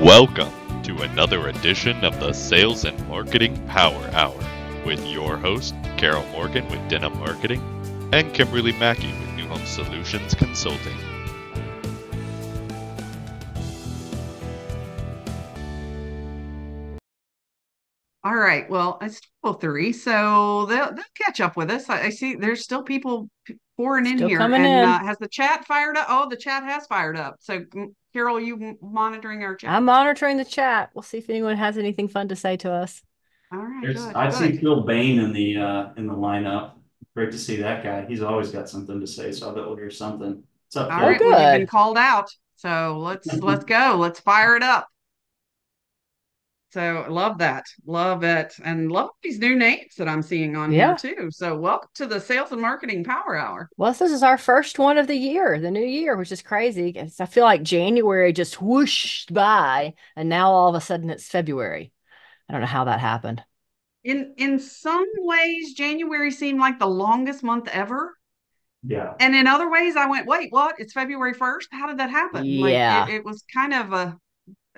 Welcome to another edition of the Sales and Marketing Power Hour with your host, Carol Morgan with Denim Marketing and Kimberly Mackey with New Home Solutions Consulting. All right. Well, it's 12:03, so they'll they'll catch up with us. I, I see there's still people p- pouring in Still here. and in. Uh, has the chat fired up? Oh, the chat has fired up. So, Carol, you monitoring our chat? I'm monitoring the chat. We'll see if anyone has anything fun to say to us. All right. There's, Good. I see. Phil Bain in the, uh, in the lineup. Great to see that guy. He's always got something to say, so I bet we'll hear something. What's up, All Phil? right. Well, you've been called out. So let's let's go. Let's fire it up. So love that. Love it. And love these new names that I'm seeing on Yeah. here too. So welcome to the Sales and Marketing Power Hour. Well, this is our first one of the year, the new year, which is crazy. I feel like January just whooshed by, and now all of a sudden it's February. I don't know how that happened. In in some ways, January seemed like the longest month ever. Yeah, And in other ways, I went, wait, what? It's February 1st? How did that happen? Like Yeah, it, it was kind of a,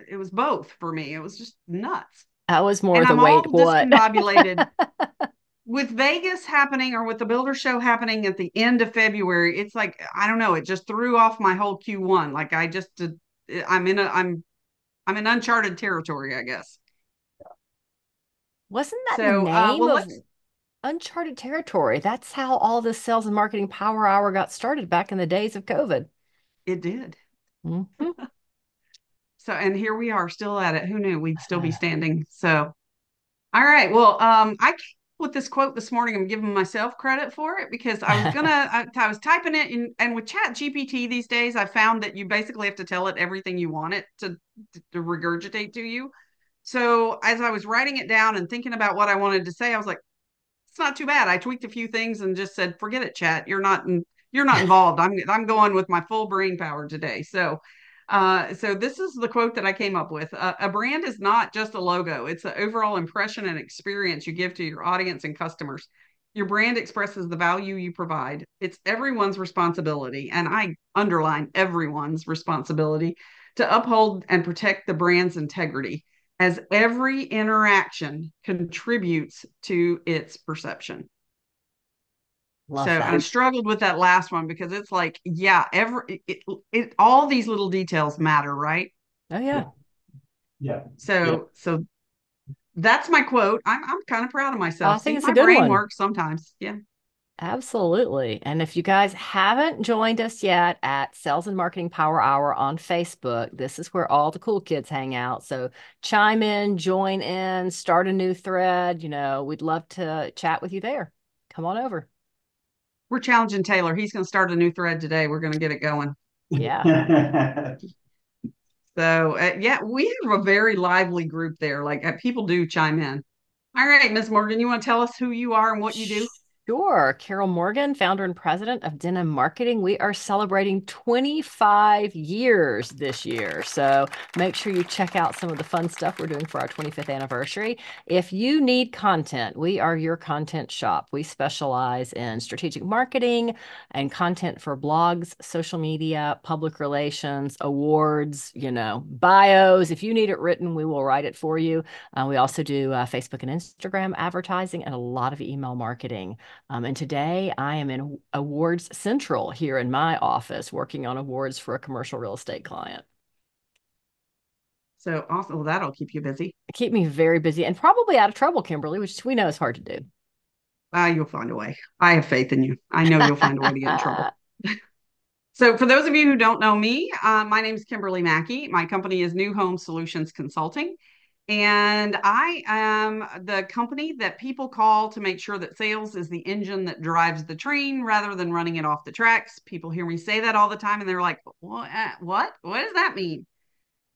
it was both for me. It was just nuts. that was more And the I'm wait, what? discombobulated with Vegas happening or with the Builder Show happening at the end of February. It's like, I don't know, it just threw off my whole Q1. Like I just did, I'm in a, I'm, I'm in uncharted territory, I guess. Wasn't that the So, uh, name well, of Uncharted Territory? That's how all the sales and marketing power hour got started back in the days of COVID. it did. Mhm. So, and here we are still at it. Who knew we'd still be standing? So, all right. Well, um, I came with this quote this morning. I'm giving myself credit for it because I was gonna, I, I was typing it in, and with Chat GPT these days, I found that you basically have to tell it everything you want it to, to regurgitate to you. So, as I was writing it down and thinking about what I wanted to say, I was like, it's not too bad. I tweaked a few things and just said, forget it, Chat. You're not, in, you're not involved. I'm, I'm going with my full brain power today. So, uh, so this is the quote that I came up with. Uh, a brand is not just a logo; it's the overall impression and experience you give to your audience and customers. Your brand expresses the value you provide. It's everyone's responsibility, and I underline everyone's responsibility to uphold and protect the brand's integrity, as every interaction contributes to its perception. Love So I struggled with that last one because it's like, yeah, every it, it all these little details matter, right? Oh yeah. yeah. So so that's my quote. I'm I'm kind of proud of myself. Oh, I think See, it's my a good brain one. works sometimes. Yeah. Absolutely. And if you guys haven't joined us yet at Sales and Marketing Power Hour on Facebook, this is where all the cool kids hang out. So chime in, join in, start a new thread. You know, we'd love to chat with you there. Come on over. We're challenging Taylor. He's going to start a new thread today. We're going to get it going. Yeah. So uh, yeah, we have a very lively group there. Like uh, people do chime in. All right, Miss Morgan, you want to tell us who you are and what you do? Sure. Carol Morgan, founder and president of Denim Marketing. We are celebrating 25 years this year. So make sure you check out some of the fun stuff we're doing for our 25th anniversary. If you need content, we are your content shop. We specialize in strategic marketing and content for blogs, social media, public relations, awards, you know, bios. If you need it written, we will write it for you. Uh, we also do uh, Facebook and Instagram advertising and a lot of email marketing. Um, and today I am in Awards Central here in my office working on awards for a commercial real estate client. So awesome. Well, that'll keep you busy. Keep me very busy and probably out of trouble, Kimberly, which we know is hard to do. Ah, you'll find a way. I have faith in you. I know you'll find a way to get in trouble. So, for those of you who don't know me, uh, my name is Kimberly Mackey. My company is New Home Solutions Consulting. And I am the company that people call to make sure that sales is the engine that drives the train rather than running it off the tracks. People hear me say that all the time and they're like, what? What, what does that mean?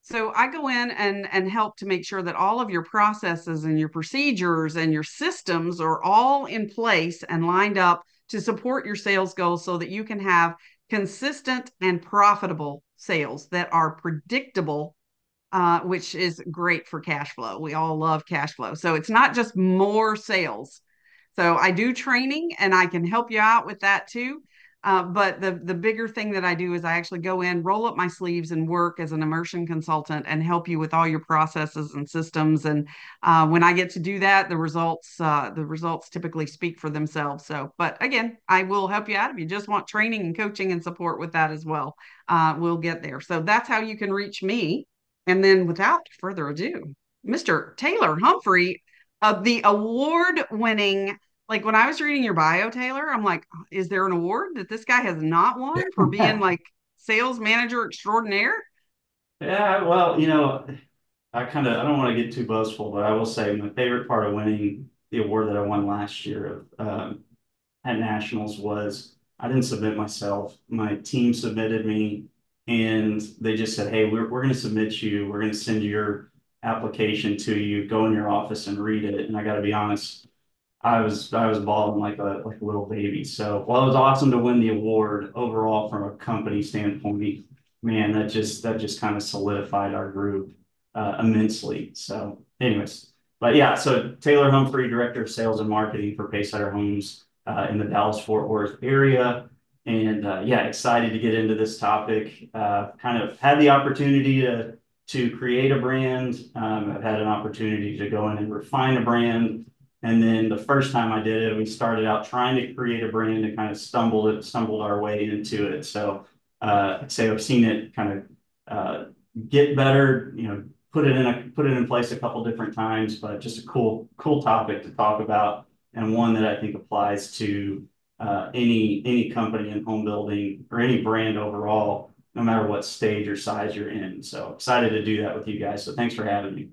So I go in and and help to make sure that all of your processes and your procedures and your systems are all in place and lined up to support your sales goals so that you can have consistent and profitable sales that are predictable uh, which is great for cash flow. We all love cash flow. So it's not just more sales. So I do training and I can help you out with that too. Uh, but the the bigger thing that I do is I actually go in, roll up my sleeves, and work as an immersion consultant and help you with all your processes and systems. And uh, when I get to do that, the results uh, the results typically speak for themselves. So, but again, I will help you out if you just want training and coaching and support with that as well. Uh, we'll get there. So that's how you can reach me. And then, without further ado, Mr. Taylor Humphrey, of the award winning like when I was reading your bio, Taylor, I'm like, is there an award that this guy has not won for being like sales manager extraordinaire? Yeah, well, you know, I kind of I don't want to get too boastful, but I will say my favorite part of winning the award that I won last year um, at nationals was I didn't submit myself. My team submitted me, and they just said, "Hey, we're we're going to submit you. We're going to send your application to you. Go in your office and read it." And I got to be honest, I was I was bawling like a like a little baby. So while it was awesome to win the award overall from a company standpoint, man, that just that just kind of solidified our group uh, immensely. So, anyways, but yeah, so Taylor Humphrey, director of sales and marketing for Pacesetter Homes uh, in the Dallas Fort Worth area, and uh, yeah, excited to get into this topic. Uh, kind of had the opportunity to to create a brand. Um, I've had an opportunity to go in and refine a brand. And then the first time I did it, we started out trying to create a brand and kind of stumbled it, stumbled our way into it. So uh, I'd say I've seen it kind of uh, get better, you know, put it in a put it in place a couple different times, but just a cool cool topic to talk about and one that I think applies to uh, any any company in home building or any brand overall, no matter what stage or size you're in. So excited to do that with you guys. So thanks for having me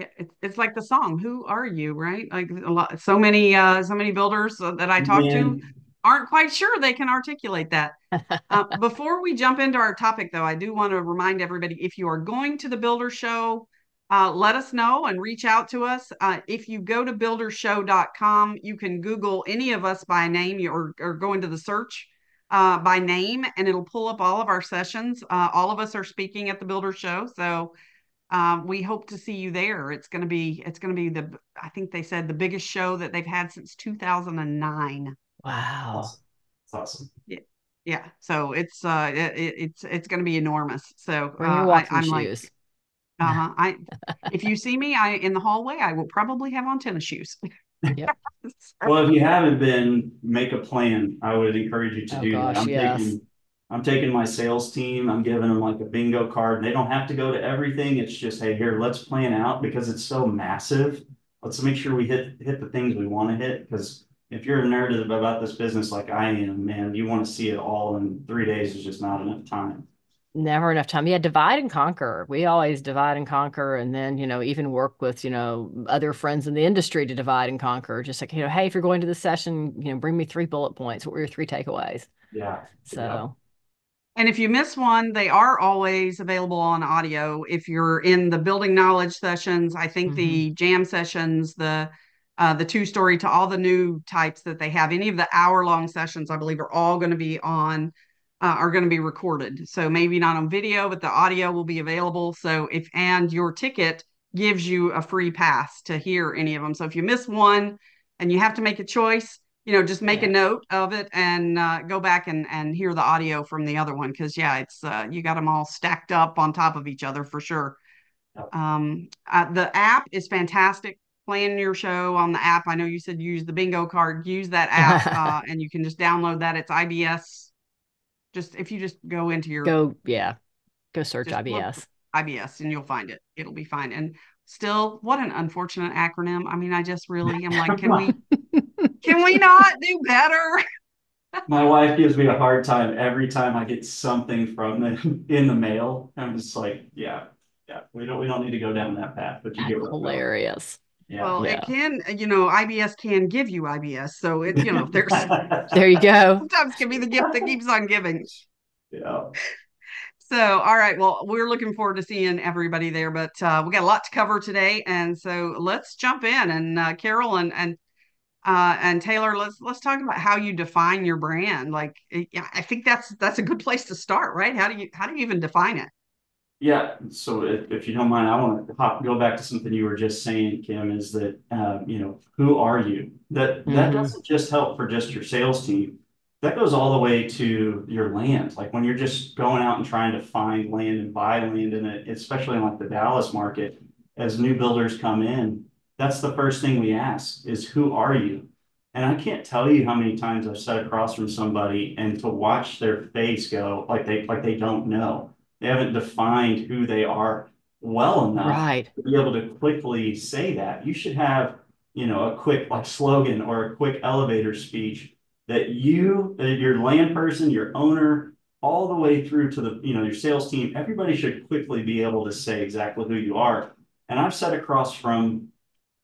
yeah, it's, it's like the song, Who Are You? Right. Like a lot, so many, uh, so many builders that I talk to aren't quite sure they can articulate that. uh, before we jump into our topic, though, I do want to remind everybody if you are going to the Builder Show, uh, let us know and reach out to us. Uh, if you go to buildershow.com, you can Google any of us by name or, or go into the search uh, by name and it'll pull up all of our sessions. Uh, all of us are speaking at the Builder Show. So um, we hope to see you there. It's going to be it's going to be the I think they said the biggest show that they've had since 2009. Wow, that's awesome. Yeah, yeah. So it's uh it, it's it's going to be enormous. So Bring your walking I, am like, uh huh. I if you see me, I in the hallway, I will probably have on tennis shoes. Yep. well, if you haven't been, make a plan. I would encourage you to oh, do gosh, that. I'm yes. taking I'm taking my sales team, I'm giving them like a bingo card. And they don't have to go to everything. It's just, hey, here, let's plan out because it's so massive. Let's make sure we hit hit the things we want to hit. Because if you're a nerd about this business like I am, man, you want to see it all in three days is just not enough time. Never enough time. Yeah, divide and conquer. We always divide and conquer, and then you know even work with you know other friends in the industry to divide and conquer. Just like you know, hey, if you're going to the session, you know, bring me three bullet points. What were your three takeaways? Yeah. So. Yeah. And if you miss one, they are always available on audio. If you're in the building knowledge sessions, I think mm-hmm. the jam sessions, the uh, the two story to all the new types that they have, any of the hour long sessions, I believe, are all going to be on, uh, are going to be recorded. So maybe not on video, but the audio will be available. So if and your ticket gives you a free pass to hear any of them. So if you miss one and you have to make a choice, you know just make yeah. a note of it and uh, go back and and hear the audio from the other one because yeah it's uh, you got them all stacked up on top of each other for sure um uh, the app is fantastic plan your show on the app i know you said use the bingo card use that app uh, and you can just download that it's ibs just if you just go into your go yeah go search ibs ibs and you'll find it. It'll be fine. And still what an unfortunate acronym. I mean i just really am like can we can we not do better? My wife gives me a hard time every time i get something from them in the mail. I'm just like yeah yeah we don't we don't need to go down that path but you That's get hilarious yeah. Well, yeah. it can, you know, IBS can give you IBS. So it, you know, there's there you go. Sometimes can be the gift that keeps on giving. Yeah. So, all right. Well, we're looking forward to seeing everybody there, but uh, we got a lot to cover today, and so let's jump in. And uh, Carol and and uh, and Taylor, let's let's talk about how you define your brand. Like, I think that's that's a good place to start, right? How do you how do you even define it? Yeah. So, if, if you don't mind, I want to hop, go back to something you were just saying, Kim. Is that um, you know who are you? That mm-hmm. that doesn't just help for just your sales team that goes all the way to your land. Like when you're just going out and trying to find land and buy land in it, especially in like the Dallas market, as new builders come in, that's the first thing we ask is who are you? And I can't tell you how many times I've sat across from somebody and to watch their face go like they like they don't know. They haven't defined who they are well enough Right. to be able to quickly say that. You should have, you know, a quick like slogan or a quick elevator speech that you, that your land person, your owner, all the way through to the, you know, your sales team, everybody should quickly be able to say exactly who you are. And I've sat across from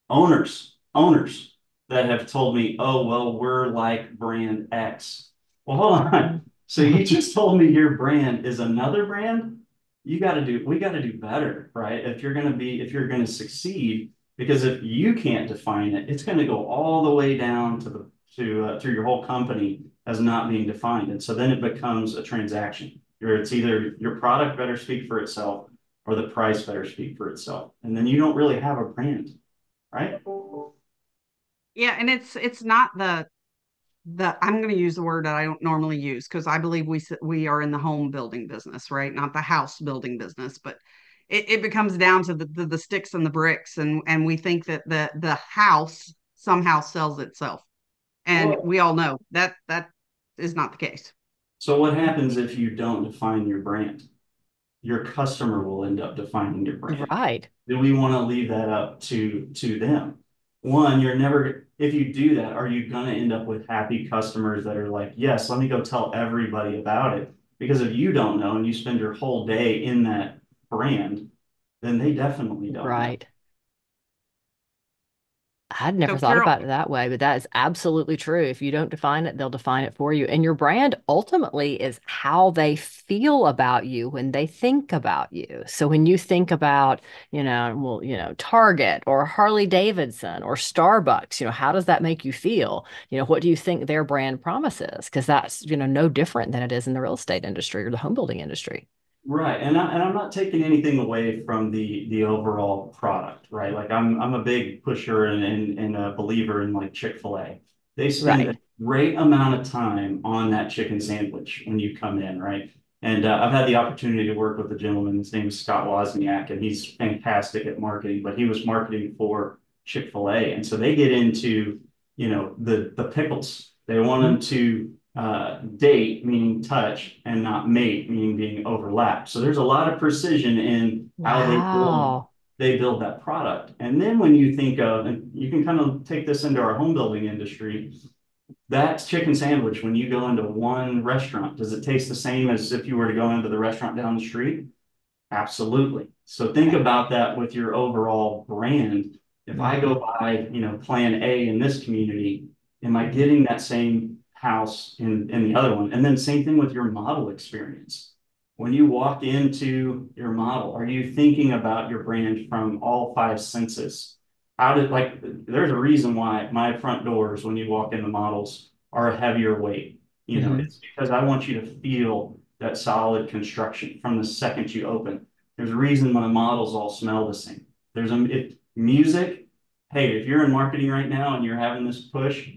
owners, owners that have told me, oh, well, we're like brand X. Well, hold on. So you just told me your brand is another brand? You got to do, we got to do better, right? If you're going to be, if you're going to succeed, because if you can't define it, it's going to go all the way down to the to uh, through your whole company as not being defined, and so then it becomes a transaction. Or it's either your product better speak for itself, or the price better speak for itself, and then you don't really have a brand, right? Yeah, and it's it's not the the I'm going to use the word that I don't normally use because I believe we s- we are in the home building business, right? Not the house building business, but it, it becomes down to the, the the sticks and the bricks, and and we think that the the house somehow sells itself, and Well- we all know that that is not the case. So what happens if you don't define your brand? Your customer will end up defining your brand. Right. do we want to leave that up to to them? One, you're never if you do that, are you gonna end up with happy customers that are like, yes, let me go tell everybody about it? Because if you don't know and you spend your whole day in that brand, then they definitely don't. know. I'd never So thought Carol- about it that way, but that is absolutely true. If you don't define it, they'll define it for you. And your brand ultimately is how they feel about you when they think about you. So when you think about, you know, well, you know, Target or Harley Davidson or Starbucks, you know, how does that make you feel? You know, what do you think their brand promises? Because that's, you know, no different than it is in the real estate industry or the home building industry. Right, and I, and I'm not taking anything away from the the overall product, right? Like I'm I'm a big pusher and and, and a believer in like Chick-fil-A. They spend Right. a great amount of time on that chicken sandwich when you come in, right? And uh, I've had the opportunity to work with a gentleman. His name is Scott Wozniak, and he's fantastic at marketing. But he was marketing for Chick-fil-A, and so they get into you know the the pickles. They want them to uh, date, meaning touch, and not mate, meaning being overlapped. So there's a lot of precision in how they build they build that product. And then when you think of, and you can kind of take this into our home building industry, that's chicken sandwich, when you go into one restaurant, does it taste the same as if you were to go into the restaurant down the street? Absolutely. So think about that with your overall brand. If I go by, you know, plan A in this community, am I getting that same house in, in the other one? And then same thing with your model experience. When you walk into your model, are you thinking about your brand from all five senses? How did like there's a reason why my front doors when you walk into models are a heavier weight. You know, Mhm. it's because I want you to feel that solid construction from the second you open. There's a reason my models all smell the same. There's a if music, hey, if you're in marketing right now and you're having this push,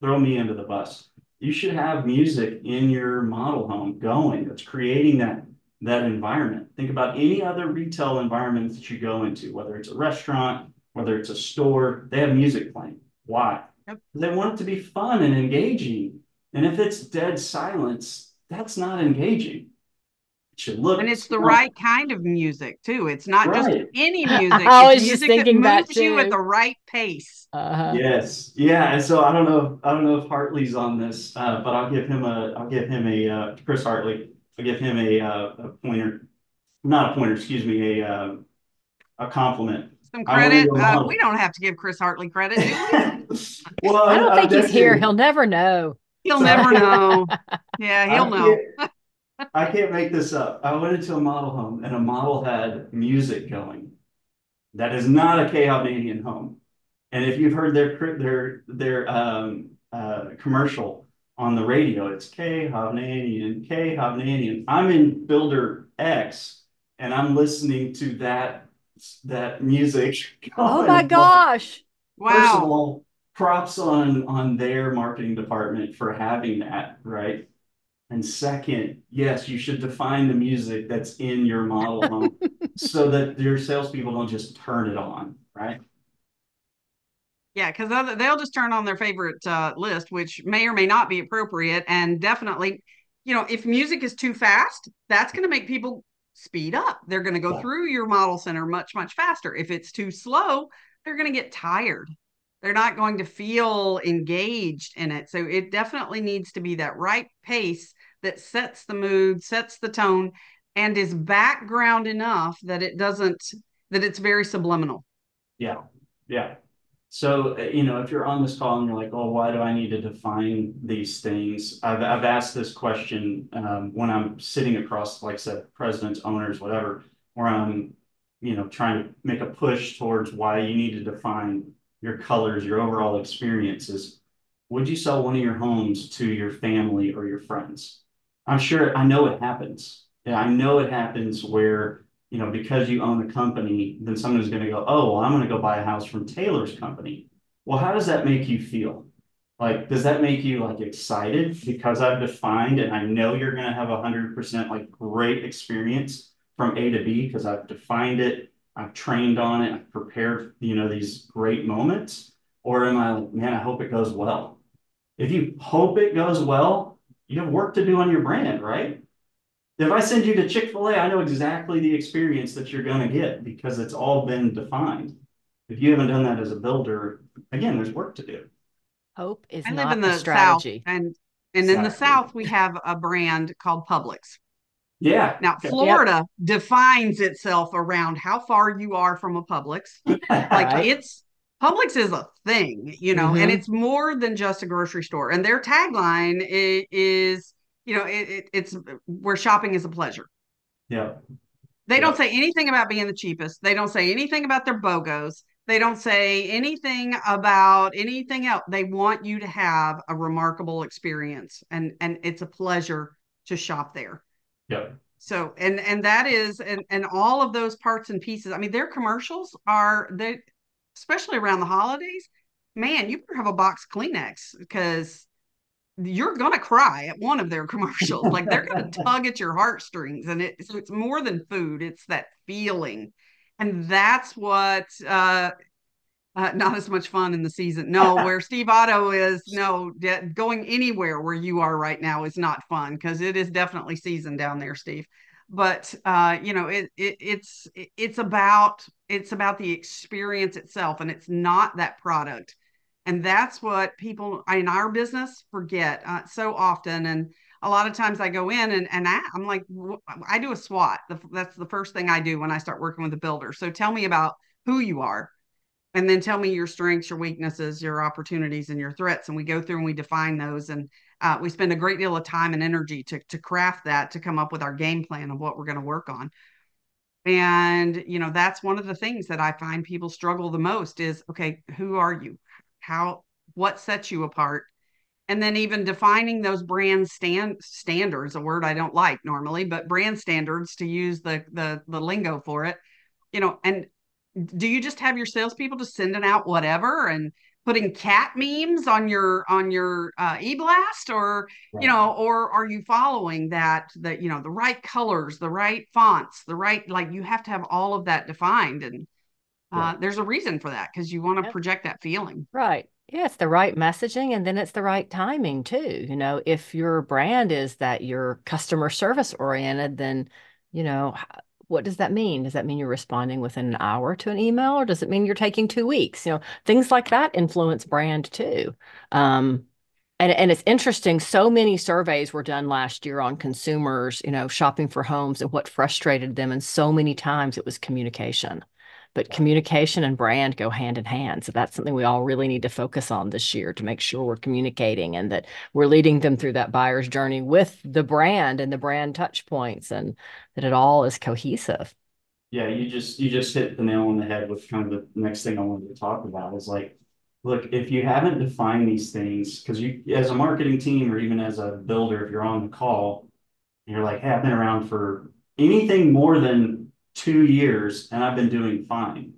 throw me under the bus. You should have music in your model home going that's creating that that environment. Think about any other retail environment that you go into, whether it's a restaurant, whether it's a store, they have music playing. Why? Yep. They want it to be fun and engaging. And if it's dead silence, that's not engaging. It should look And it's the sound- right kind of music too. It's not just any music. I It's was just music thinking that moves you at the right pace. Uh-huh. Yes, yeah, and so I don't know, I don't know if Hartley's on this, uh, but I'll give him a, I'll give him a, uh, Chris Hartley, I'll give him a, uh, a pointer. Not a pointer, excuse me, a, uh, a compliment. Some credit. go Uh, we don't have to give Chris Hartley credit, do we? Well, I don't I- think he's here. He'll never know. He'll never know. Yeah, he'll know. Can't- I can't make this up. I went into a model home and a model had music going. That is not a K Hovnanian home. And if you've heard their their their um uh commercial on the radio, it's K Hovnanian, K Hovnanian. I'm in Builder X and I'm listening to that that music. Oh my gosh. First of Wow. all, props on on their marketing department for having that, right? And second, yes, you should define the music that's in your model home so that your salespeople don't just turn it on, right? Yeah, because they'll just turn on their favorite uh, list, which may or may not be appropriate. And definitely, you know, if music is too fast, that's going to make people speed up. They're going to go yeah. through your model center much, much faster. If it's too slow, they're going to get tired. They're not going to feel engaged in it. So it definitely needs to be that right pace that sets the mood, sets the tone, and is background enough that it doesn't, that it's very subliminal. Yeah. Yeah. So, uh, you know, if you're on this call and you're like, oh, why do I need to define these things? I've, I've asked this question um, when I'm sitting across, like I said, presidents, owners, whatever, where I'm, you know, trying to make a push towards why you need to define your colors, your overall experiences. Would you sell one of your homes to your family or your friends? I'm sure, I know it happens. Yeah, I know it happens where you know, because you own a company, then someone's going to go, oh, well, I'm going to go buy a house from Taylor's company. Well, how does that make you feel? Like, does that make you like excited because I've defined and I know you're going to have a hundred percent like great experience from A to B because I've defined it, I've trained on it, I've prepared, you know, these great moments? Or am I like, man, I hope it goes well? If you hope it goes well, you have work to do on your brand, right? If I send you to Chick-fil-A, I know exactly the experience that you're going to get because it's all been defined. If you haven't done that as a builder, again, there's work to do. Hope is I live in the strategy. South, and and exactly. in the South, we have a brand called Publix. Yeah. Now, Florida yep. defines itself around how far you are from a Publix. like it's Publix is a thing, you know, mm-hmm. and it's more than just a grocery store. And their tagline is, is you know, it, it, it's where shopping is a pleasure. Yeah. They yeah. don't say anything about being the cheapest. They don't say anything about their BOGOs. They don't say anything about anything else. They want you to have a remarkable experience and and it's a pleasure to shop there. Yeah. So and and that is and and all of those parts and pieces. I mean, their commercials are they especially around the holidays. Man, you better have a box Kleenex because you're gonna cry at one of their commercials. like they're gonna tug at your heartstrings, and it so it's more than food; it's that feeling, and that's what. uh uh, not as much fun in the season. No, where Steve Otto is, no, de- going anywhere where you are right now is not fun because it is definitely season down there, Steve. But uh, you know, it, it it's it's about it's about the experience itself, and it's not that product. And that's what people in our business forget uh, so often. And a lot of times i go in and, and I, am like i do a swot that's the first thing i do when i start working with a builder. So tell me about who you are and then tell me your strengths your weaknesses your opportunities and your threats. And we go through and we define those. And uh, we spend a great deal of time and energy to, to craft that to come up with our game plan of what we're going to work on and you know that's one of the things that i find people struggle the most is okay who are you? How what sets you apart? And then even defining those brand stand standards a word i don't like normally but brand standards to use the the the lingo for it you know and do you just have your salespeople just sending out whatever? And putting cat memes on your on your uh, e-blast or right. you know or are you following that that you know the right colors the right fonts the right like you have to have all of that defined and uh, there's a reason for that because you want to yep. project that feeling. Right. Yeah, it's the right messaging and then it's the right timing too. You know, if your brand is that you're customer service oriented, then, you know, what does that mean? Does that mean you're responding within an hour to an email or does it mean you're taking two weeks? You know, things like that influence brand too. Um, and, and it's interesting, so many surveys were done last year on consumers, you know, shopping for homes and what frustrated them. And so many times it was communication but communication and brand go hand in hand. So that's something we all really need to focus on this year to make sure we're communicating and that we're leading them through that buyer's journey with the brand and the brand touch points and that it all is cohesive. Yeah, you just you just hit the nail on the head with kind of the next thing I wanted to talk about is like look, if you haven't defined these things, because you as a marketing team or even as a builder, if you're on the call, you're like, hey, I've been around for anything more than two years and I've been doing fine.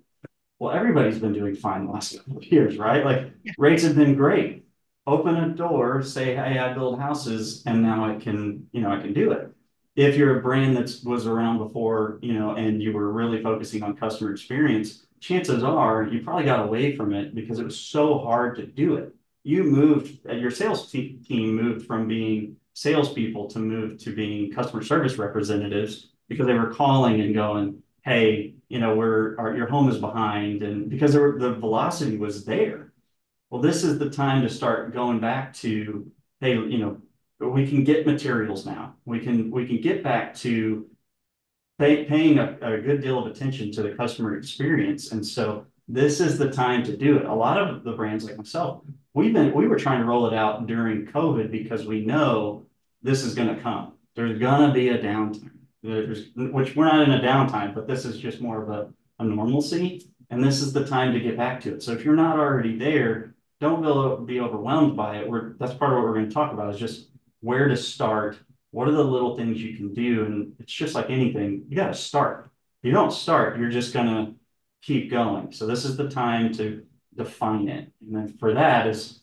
Well, everybody's been doing fine the last couple of years, right? Like rates have been great. Open a door, say, hey, I build houses and now I can, you know, I can do it. If you're a brand that was around before, you know, and you were really focusing on customer experience, chances are you probably got away from it because it was so hard to do it. You moved, your sales team moved from being salespeople to move to being customer service representatives because they were calling and going, hey, you know, we're our, your home is behind, and because were, the velocity was there. Well, this is the time to start going back to, hey, you know, we can get materials now. We can we can get back to pay, paying a, a good deal of attention to the customer experience, and so this is the time to do it. A lot of the brands like myself, we've been we were trying to roll it out during COVID because we know this is going to come. There's going to be a downtime. There's, which we're not in a downtime, but this is just more of a, a normalcy. And this is the time to get back to it. So if you're not already there, don't be overwhelmed by it. We're, that's part of what we're going to talk about is just where to start. What are the little things you can do? And it's just like anything, you got to start. If you don't start, you're just going to keep going. So this is the time to define it. And then for that is,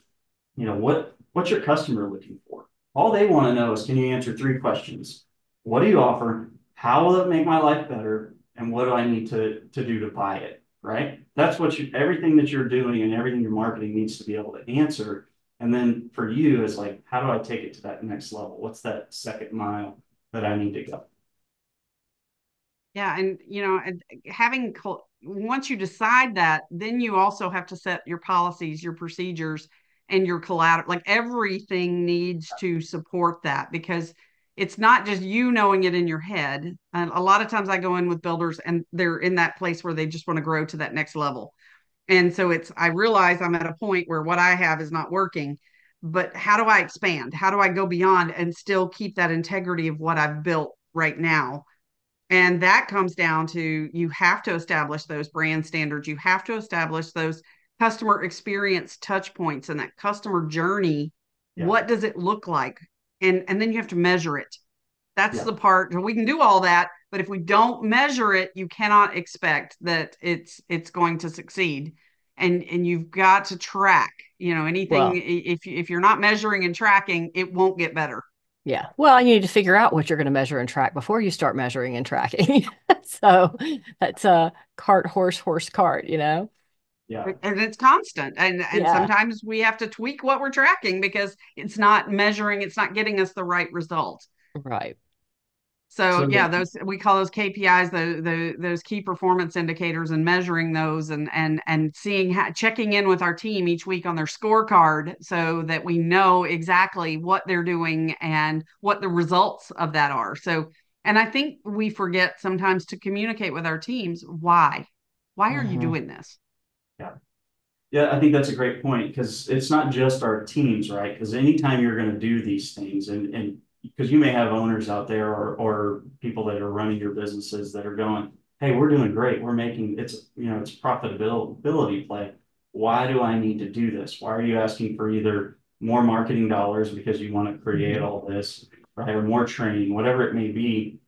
you know, what, what's your customer looking for? All they want to know is, can you answer three questions? What do you offer? How will it make my life better? And what do I need to, to do to buy it? Right? That's what you, everything that you're doing and everything your marketing needs to be able to answer. And then for you is like, how do I take it to that next level? What's that second mile that I need to go? Yeah. And, you know, having, once you decide that, then you also have to set your policies, your procedures, and your collateral. Like everything needs to support that because it's not just you knowing it in your head. And a lot of times I go in with builders and they're in that place where they just want to grow to that next level. And so it's, I realize I'm at a point where what I have is not working, but how do I expand? How do I go beyond and still keep that integrity of what I've built right now? And that comes down to you have to establish those brand standards. You have to establish those customer experience touch points and that customer journey. Yeah. What does it look like? And and then you have to measure it. That's yeah. the part we can do all that but if we don't measure it you cannot expect that it's it's going to succeed. And and you've got to track you know anything well, if if you're not measuring and tracking it won't get better. Yeah. Well you need to figure out what you're going to measure and track before you start measuring and tracking. So that's a cart horse horse cart you know yeah. And it's constant. And and yeah. sometimes we have to tweak what we're tracking because it's not measuring, it's not getting us the right result. Right. So, so yeah, those we call those KPIs, the, the those key performance indicators, and measuring those, and and and seeing how, checking in with our team each week on their scorecard, so that we know exactly what they're doing and what the results of that are. So, and I think we forget sometimes to communicate with our teams why, why are mm-hmm. you doing this? Yeah. I think that's a great point because it's not just our teams, right? Because anytime you're going to do these things, and and because you may have owners out there or or people that are running your businesses that are going, hey, we're doing great, we're making it's you know it's profitability play. Why do I need to do this? Why are you asking for either more marketing dollars because you want to create mm-hmm. all this, right, or more training, whatever it may be?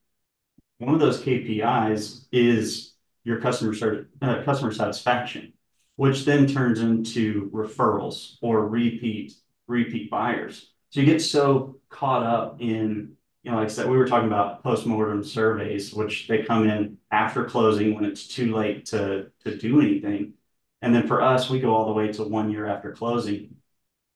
One of those KPIs is your customer uh, customer satisfaction which then turns into referrals or repeat repeat buyers. So you get so caught up in, you know, like I said, we were talking about postmortem surveys, which they come in after closing when it's too late to to do anything. And then for us, we go all the way to one year after closing.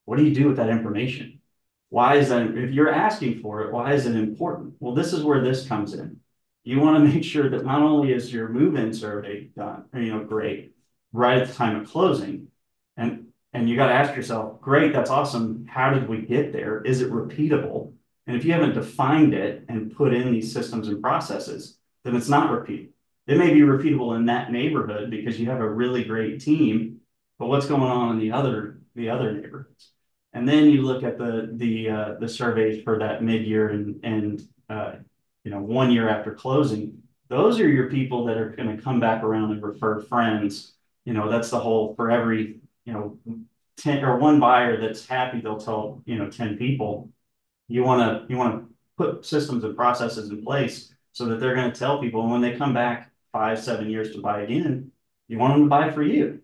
What do you do with that information? Why is that? If you're asking for it, why is it important? Well, this is where this comes in. You want to make sure that not only is your move-in survey done, you know, great, right at the time of closing. And and you got to ask yourself, great, that's awesome. How did we get there? Is it repeatable? And if you haven't defined it and put in these systems and processes, then it's not repeatable. It may be repeatable in that neighborhood because you have a really great team, but what's going on in the other the other neighborhoods? And then you look at the the uh, the surveys for that mid year and and uh, you know one year after closing. Those are your people that are going to come back around and refer friends you know, that's the whole for every, you know, 10 or one buyer that's happy, they'll tell, you know, 10 people. You want to, you want to put systems and processes in place so that they're going to tell people and when they come back five, seven years to buy again, You want them to buy for you.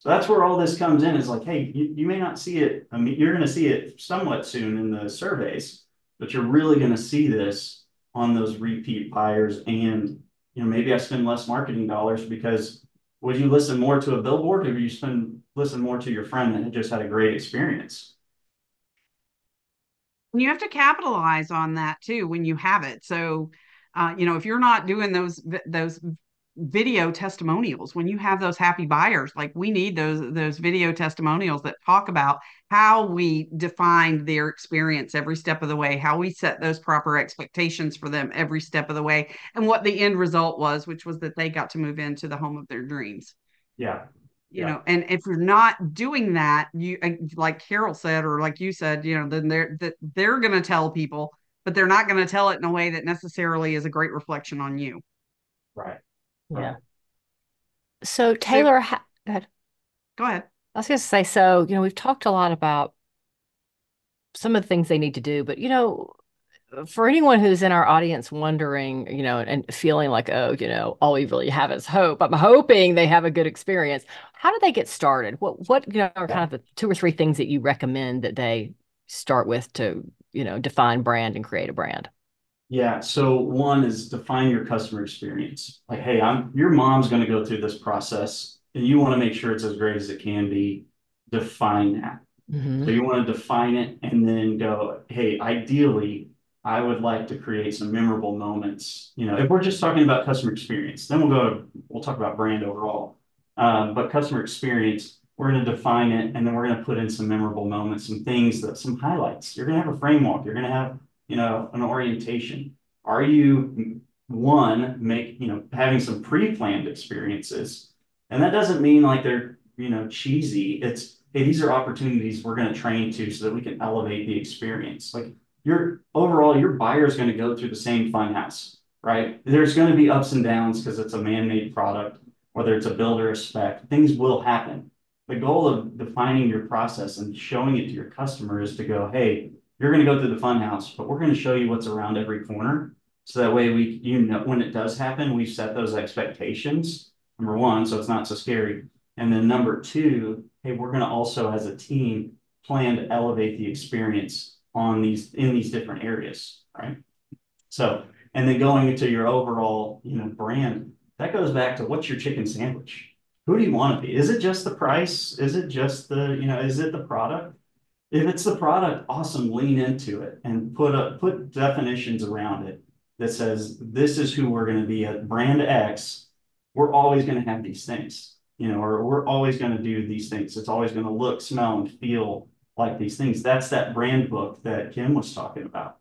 So that's where all this comes in is like, hey, you, you may not see it. I mean, you're going to see it somewhat soon in the surveys, but you're really going to see this on those repeat buyers. And, you know, maybe I spend less marketing dollars because would you listen more to a billboard or would you spend listen more to your friend that just had a great experience? And you have to capitalize on that too when you have it. So, uh, you know, if you're not doing those those video testimonials. When you have those happy buyers like we need those those video testimonials that talk about how we defined their experience every step of the way how we set those proper expectations for them every step of the way and what the end result was which was that they got to move into the home of their dreams. Yeah. You yeah. know and if you're not doing that you uh, like carol said or like you said you know then they're that they're going to tell people but they're not going to tell it in a way that necessarily is a great reflection on you. Right yeah. So Taylor, ha- go ahead. Go ahead. I was going to say, so, you know, we've talked a lot about some of the things they need to do, but, you know, for anyone who's in our audience wondering, you know, and feeling like, oh, you know, all we really have is hope. I'm hoping they have a good experience. How do they get started? What, what, you know, are kind of the two or three things that you recommend that they start with to, you know, define brand and create a brand? Yeah. So one is define your customer experience. Like, hey, I'm your mom's going to go through this process and you want to make sure it's as great as it can be. Define that. Mm-hmm. So you want to define it and then go, hey, ideally, I would like to create some memorable moments. You know, if we're just talking about customer experience, then we'll go to, we'll talk about brand overall. Um, but customer experience, we're going to define it and then we're going to put in some memorable moments, some things that some highlights. You're going to have a framework. You're going to have you know, an orientation? Are you one make, you know, having some pre-planned experiences? And that doesn't mean like they're, you know, cheesy. It's, hey, these are opportunities we're going to train to so that we can elevate the experience. Like your overall, your buyer is going to go through the same fun house, right? There's going to be ups and downs because it's a man-made product, whether it's a build or a spec, things will happen. The goal of defining your process and showing it to your customer is to go, hey, you're going to go through the fun house, but we're going to show you what's around every corner. So that way we, you know, when it does happen, we set those expectations. Number one, so it's not so scary. And then number two, hey, we're going to also as a team plan to elevate the experience on these in these different areas, right? So, and then going into your overall, you know, brand, that goes back to what's your chicken sandwich? Who do you want to be? Is it just the price? Is it just the, you know, is it the product? If it's the product, awesome, lean into it and put a put definitions around it that says this is who we're going to be at brand X. We're always going to have these things, you know, or we're always going to do these things. It's always going to look, smell, and feel like these things. That's that brand book that Kim was talking about.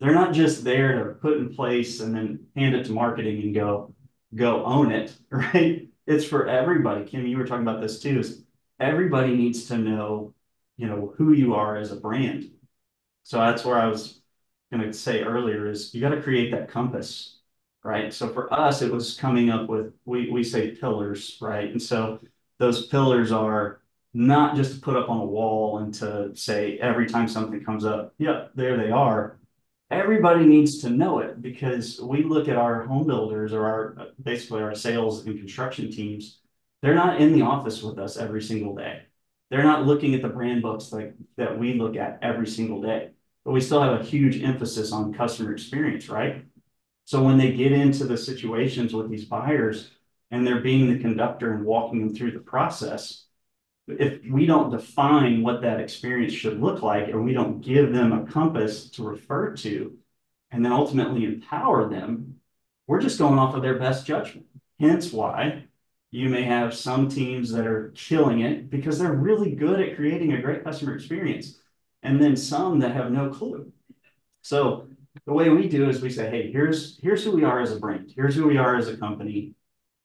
They're not just there to put in place and then hand it to marketing and go, go own it, right? It's for everybody. Kim, you were talking about this too. Is everybody needs to know you know, who you are as a brand. So that's where I was going to say earlier is you got to create that compass, right? So for us, it was coming up with, we, we say pillars, right? And so those pillars are not just to put up on a wall and to say every time something comes up, yeah, there they are. Everybody needs to know it because we look at our home builders or our basically our sales and construction teams, they're not in the office with us every single day. They're not looking at the brand books like that we look at every single day, but we still have a huge emphasis on customer experience, right? So when they get into the situations with these buyers and they're being the conductor and walking them through the process, if we don't define what that experience should look like and we don't give them a compass to refer to and then ultimately empower them, we're just going off of their best judgment. Hence why you may have some teams that are killing it because they're really good at creating a great customer experience, and then some that have no clue. So the way we do is we say, hey, here's here's who we are as a brand. Here's who we are as a company.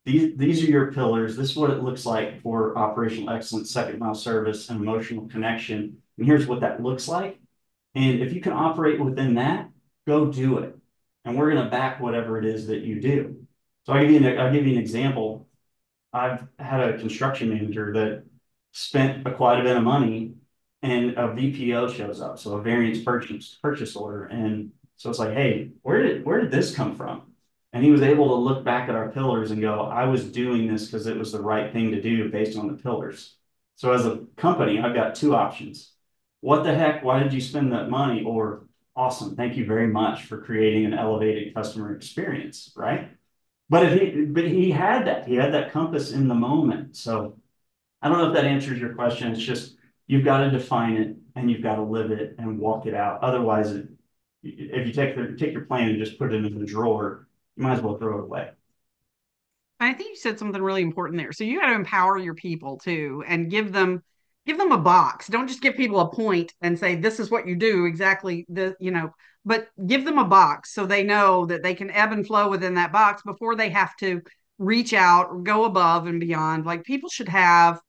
These, these are your pillars. This is what it looks like for operational excellence, second mile service, and emotional connection. And here's what that looks like. And if you can operate within that, go do it. And we're going to back whatever it is that you do. So I'll give you an, I'll give you an example. I've had a construction manager that spent a quite a bit of money and a VPO shows up, so a variance purchase purchase order. And so it's like, hey, where did where did this come from? And he was able to look back at our pillars and go, I was doing this because it was the right thing to do based on the pillars. So as a company, I've got two options. What the heck? Why did you spend that money? Or awesome, thank you very much for creating an elevated customer experience, right? But if he but he had that, he had that compass in the moment. So I don't know if that answers your question. It's just you've got to define it and you've got to live it and walk it out. Otherwise, it, if you take the take your plan and just put it in the drawer, you might as well throw it away. I think you said something really important there. So you got to empower your people too and give them give them a box. Don't just give people a point and say this is what you do exactly the you know, but give them a box so they know that they can ebb and flow within that box before they have to reach out or go above and beyond. Like people should have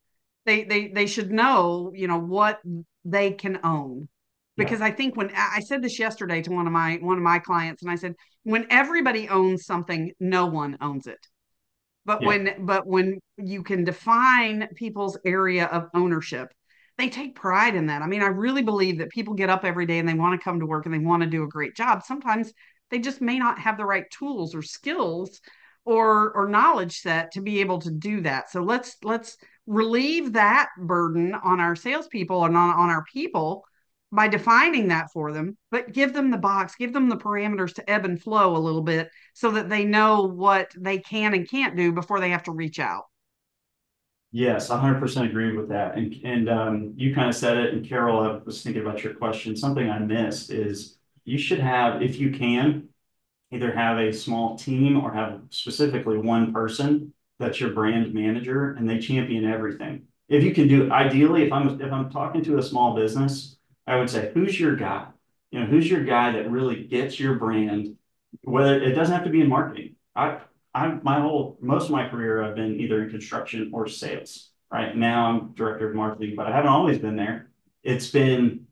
they they they should know, you know, what they can own. Because yeah. I think when I said this yesterday to one of my one of my clients and I said when everybody owns something, no one owns it. But yeah. when but when you can define people's area of ownership, they take pride in that. I mean, I really believe that people get up every day and they want to come to work and they want to do a great job. Sometimes they just may not have the right tools or skills or or knowledge set to be able to do that. So let's let's relieve that burden on our salespeople and on, on our people by defining that for them, but give them the box, give them the parameters to ebb and flow a little bit so that they know what they can and can't do before they have to reach out. Yes, 100% agree with that. And, and um, you kind of said it. And Carol, I was thinking about your question. Something I missed is you should have, if you can, either have a small team or have specifically one person that's your brand manager and they champion everything. If you can do ideally, if I'm if I'm talking to a small business, I would say, who's your guy? You know, who's your guy that really gets your brand? Whether it doesn't have to be in marketing. I I my whole most of my career I've been either in construction or sales. Right now I'm director of marketing, but I haven't always been there. It's been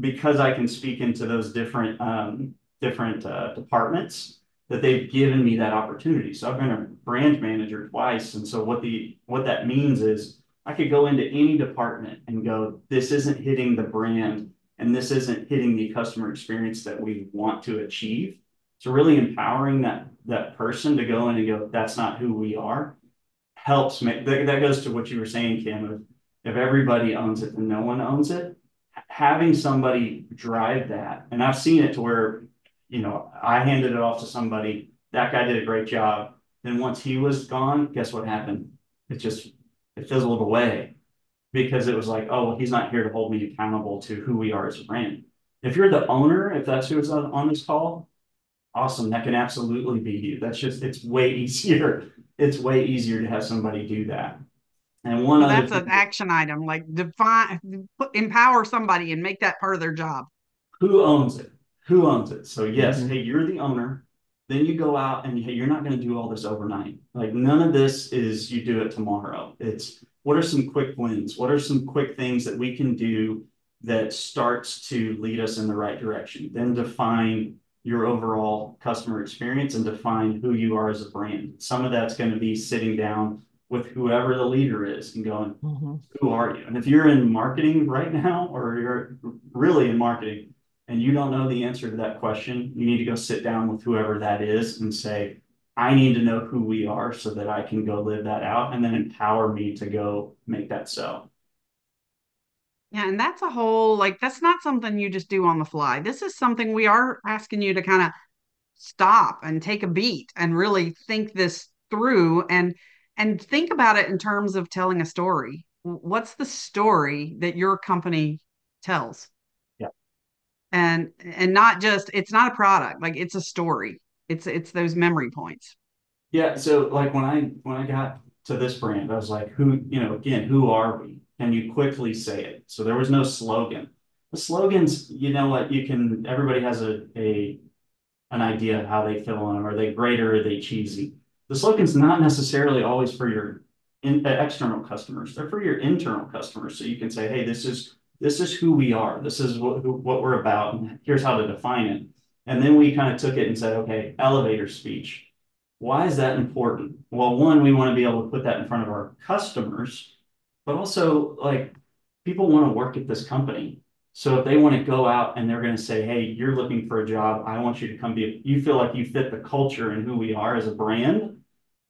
because I can speak into those different um, different uh, departments that they've given me that opportunity. So I've been a brand manager twice. And so what the what that means is I could go into any department and go, this isn't hitting the brand and this isn't hitting the customer experience that we want to achieve. So really empowering that that person to go in and go, that's not who we are, helps make that, that goes to what you were saying, Kim. If, everybody owns it and no one owns it, having somebody drive that, and I've seen it to where you know, I handed it off to somebody. That guy did a great job. Then once he was gone, guess what happened? It just it fizzled away because it was like, oh, well, he's not here to hold me accountable to who we are as a brand. If you're the owner, if that's who's on, on this call, awesome. That can absolutely be you. That's just it's way easier. It's way easier to have somebody do that. And one well, that's an action item, like define, empower somebody and make that part of their job. Who owns it? who owns it. So yes, mm-hmm. hey, you're the owner. Then you go out and hey, you're not going to do all this overnight. Like none of this is you do it tomorrow. It's what are some quick wins? What are some quick things that we can do that starts to lead us in the right direction? Then define your overall customer experience and define who you are as a brand. Some of that's going to be sitting down with whoever the leader is and going, mm-hmm. who are you? And if you're in marketing right now, or you're really in marketing, and you don't know the answer to that question, you need to go sit down with whoever that is and say, I need to know who we are so that I can go live that out and then empower me to go make that so. Yeah, and that's a whole like that's not something you just do on the fly. This is something we are asking you to kind of stop and take a beat and really think this through and and think about it in terms of telling a story. What's the story that your company tells? Yeah. And and not just it's not a product like it's a story it's it's those memory points yeah so like when i when i got to this brand i was like who you know again who are we can you quickly say it so there was no slogan the slogans you know what you can everybody has a, a an idea of how they feel on them are they great or are they cheesy the slogan's not necessarily always for your in, uh, external customers they're for your internal customers so you can say hey this is this is who we are. This is what, what we're about. And here's how to define it. And then we kind of took it and said, okay, elevator speech. Why is that important? Well, one, we want to be able to put that in front of our customers, but also like people want to work at this company. So if they want to go out and they're going to say, hey, you're looking for a job, I want you to come be, you feel like you fit the culture and who we are as a brand,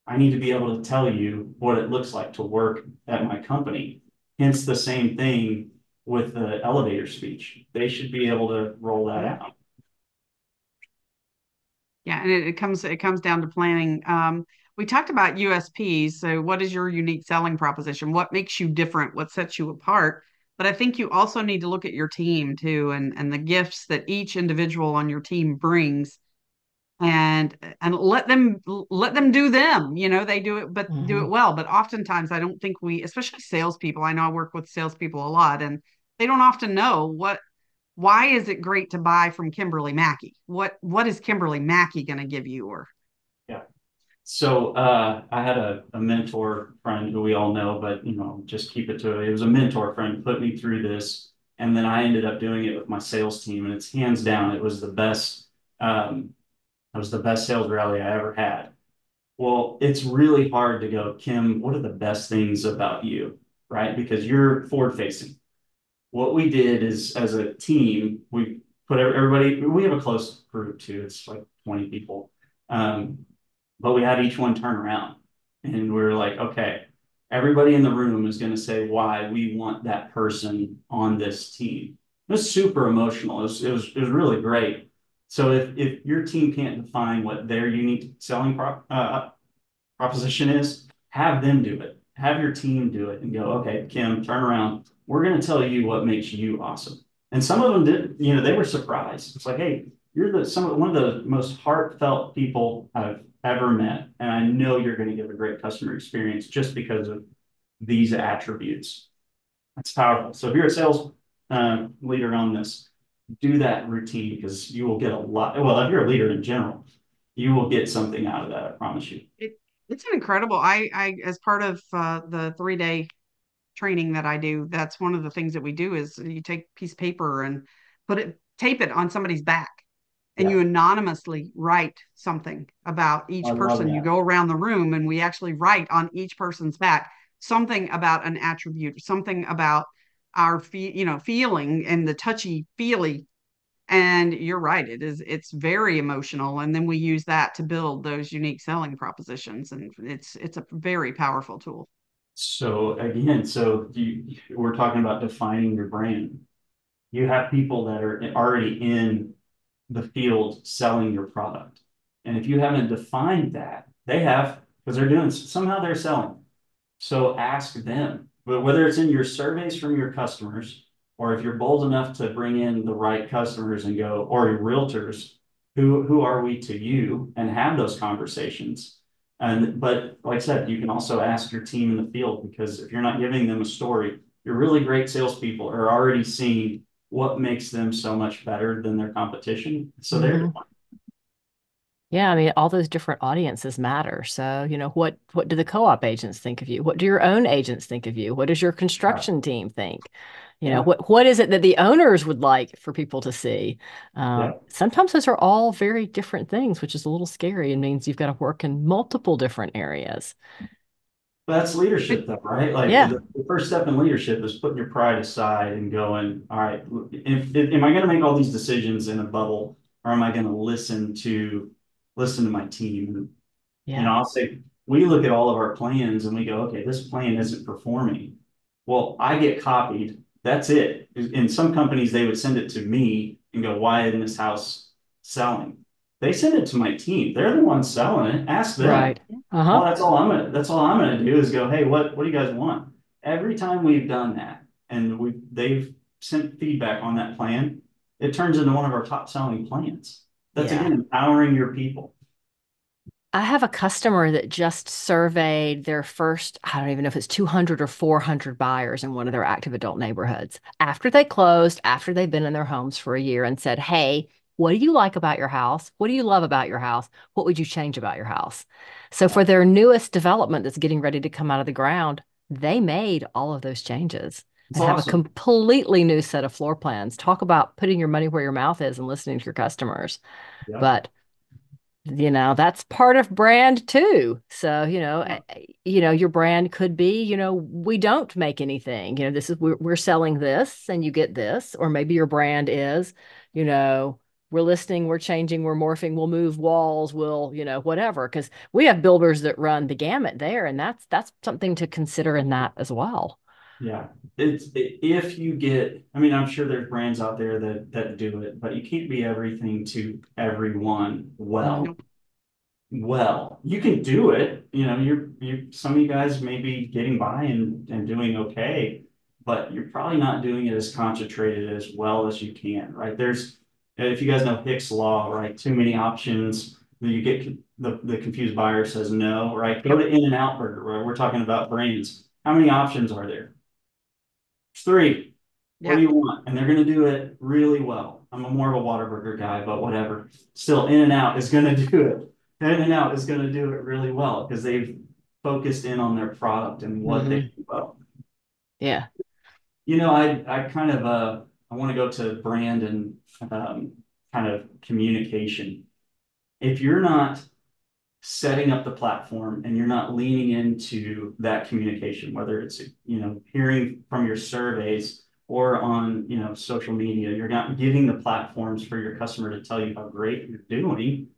I need to be able to tell you what it looks like to work at my company. Hence the same thing with the elevator speech. They should be able to roll that out. Yeah, and it, it comes it comes down to planning. Um, we talked about USPs. So, what is your unique selling proposition? What makes you different? What sets you apart? But I think you also need to look at your team too, and and the gifts that each individual on your team brings, and and let them let them do them. You know, they do it, but mm-hmm. do it well. But oftentimes, I don't think we, especially salespeople. I know I work with salespeople a lot, and they don't often know what why is it great to buy from Kimberly Mackey? What what is Kimberly Mackey going to give you? Or so uh, I had a, a mentor friend who we all know, but you know, just keep it to it. It was a mentor friend put me through this, and then I ended up doing it with my sales team, and it's hands down, it was the best. Um, it was the best sales rally I ever had. Well, it's really hard to go, Kim. What are the best things about you, right? Because you're forward facing what we did is as a team, we put everybody, we have a close group too. It's like 20 people. Um, but we had each one turn around and we are like, okay, everybody in the room is going to say why we want that person on this team. It was super emotional. It was, it was, it was really great. So if, if your team can't define what their unique selling prop, uh, proposition is, have them do it. Have your team do it and go, okay, Kim, turn around we're going to tell you what makes you awesome. And some of them did, you know, they were surprised. It's like, hey, you're the some of one of the most heartfelt people I've ever met, and I know you're going to give a great customer experience just because of these attributes. That's powerful. So if you're a sales uh, leader on this, do that routine because you will get a lot. Well, if you're a leader in general, you will get something out of that. I promise you. It, it's an incredible. I, I, as part of uh, the three day training that I do, that's one of the things that we do is you take piece of paper and put it, tape it on somebody's back and yeah. you anonymously write something about each I person. You go around the room and we actually write on each person's back something about an attribute, something about our fe- you know feeling and the touchy feely and you're right it is it's very emotional and then we use that to build those unique selling propositions and it's it's a very powerful tool so again, so you, we're talking about defining your brand. You have people that are already in the field selling your product. And if you haven't defined that, they have, because they're doing somehow they're selling. So ask them. But whether it's in your surveys from your customers, or if you're bold enough to bring in the right customers and go, or realtors, who who are we to you, and have those conversations and but like I said, you can also ask your team in the field because if you're not giving them a story, your really great salespeople are already seeing what makes them so much better than their competition. So mm-hmm. they're yeah, I mean, all those different audiences matter. So, you know, what what do the co-op agents think of you? What do your own agents think of you? What does your construction right. team think? You know, what what is it that the owners would like for people to see? Um, yeah. Sometimes those are all very different things, which is a little scary and means you've got to work in multiple different areas. That's leadership, though, right? Like yeah. the, the, first step in leadership is putting your pride aside and going, all right, if, if am I going to make all these decisions in a bubble, or am I going to listen to listen to my team? Yeah. You know, I'll say we look at all of our plans and we go, okay, this plan isn't performing. Well, I get copied that's it. In some companies, they would send it to me and go, why isn't this house selling? They send it to my team. They're the ones selling it. Ask them. Right. Uh-huh. Well, that's all I'm gonna that's all I'm gonna do is go, hey, what what do you guys want? Every time we've done that and we they've sent feedback on that plan, it turns into one of our top selling plans. That's yeah. again empowering your people. I have a customer that just surveyed their first, I don't even know if it's 200 or 400 buyers in one of their active adult neighborhoods after they closed, after they've been in their homes for a year and said, Hey, what do you like about your house? What do you love about your house? What would you change about your house? So, for their newest development that's getting ready to come out of the ground, they made all of those changes and awesome. have a completely new set of floor plans. Talk about putting your money where your mouth is and listening to your customers. Yeah. But you know that's part of brand too so you know eh, you know your brand could be you know we don't make anything you know this is we're, we're selling this and you get this or maybe your brand is you know we're listening we're changing we're morphing we'll move walls we'll you know whatever because we have builders that run the gamut there and that's that's something to consider in that as well Yeah, it's if you get, I mean, I'm sure there's brands out there that that do it, but you can't be everything to everyone well. Nope. Well, you can do it, you know, you're you some of you guys may be getting by and and doing okay, but you're probably not doing it as concentrated as well as you can, right? There's if you guys know Hicks law, right? Too many options, you get the the confused buyer says no, right? Go to In-N-Out Burger, right? We're talking about brands. How many options are there? Three. What do you want? And they're gonna do it really well. I'm a more of a Whataburger guy, but whatever. Still, In-N-Out is gonna do it. In and Out is gonna do it really well because they've focused in on their product and what they do well. yeah You know, I I kind of uh I want to go to brand and um kind of communication. If you're not setting up the platform and you're not leaning into that communication, whether it's, you know, hearing from your surveys or on, you know, social media, you're not giving the platforms for your customer to tell you how great you're doing,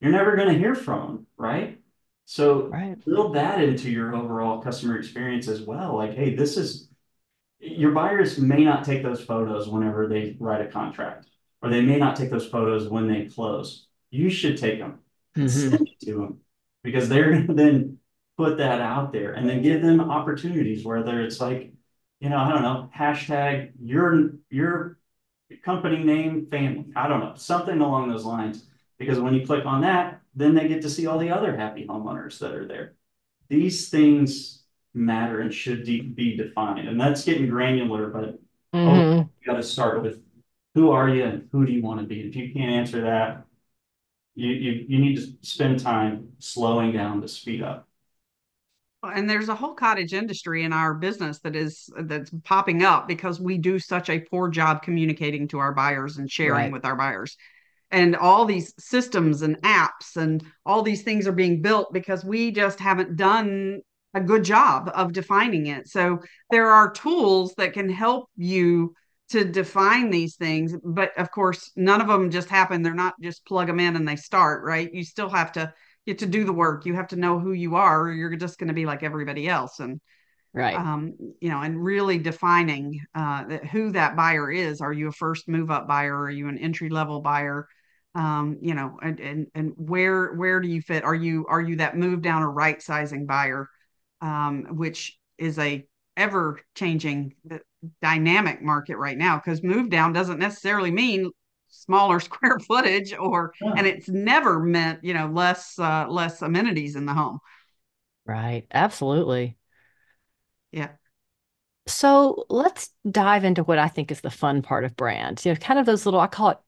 you're never going to hear from them, right? So right build that into your overall customer experience as well. Like, hey, this is your buyers may not take those photos whenever they write a contract, or they may not take those photos when they close. You should take them Mhm. send it to them because they're going to then put that out there and then give them opportunities, whether it's like, you know, I don't know, hashtag your your company name family. I don't know, something along those lines. Because when you click on that, then they get to see all the other happy homeowners that are there. These things matter and should de- be defined. And that's getting granular, but Mhm. you got to start with who are you and who do you want to be? If you can't answer that, you, you, you need to spend time slowing down to speed up. And there's a whole cottage industry in our business that is that's popping up because we do such a poor job communicating to our buyers and sharing Right. with our buyers. And all these systems and apps and all these things are being built because we just haven't done a good job of defining it. So there are tools that can help you to define these things, but of course, none of them just happen. They're not just plug them in and they start, right? You still have to get to do the work. You have to know who you are, or you're just going to be like everybody else. And right um, you know, and really defining uh, that who that buyer is. Are you a first move up buyer? Are you an entry level buyer? Um, you know, and, and and where where do you fit? Are you are you that move down or right sizing buyer, um, which is a ever changing dynamic market right now? Because move down doesn't necessarily mean smaller square footage or Yeah. and it's never meant you know less uh, less amenities in the home. right absolutely Yeah. So let's dive into what I think is the fun part of brands. You know, kind of those little, I call it